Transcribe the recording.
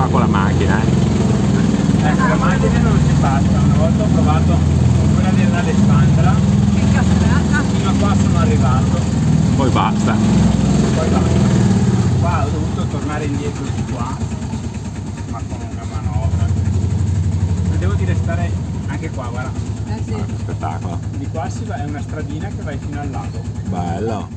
qua con la macchina, eh. Ecco, la macchina non si passa. Una volta ho provato con quella dell'Alessandra, Che castrata. fino a qua sono arrivato, Poi basta. poi basta. Qua ho dovuto tornare indietro di qua, ma con una manovra. devo di restare anche qua, guarda. Eh sì. Che spettacolo. Di qua si va, è una stradina che vai fino al lago. Bello.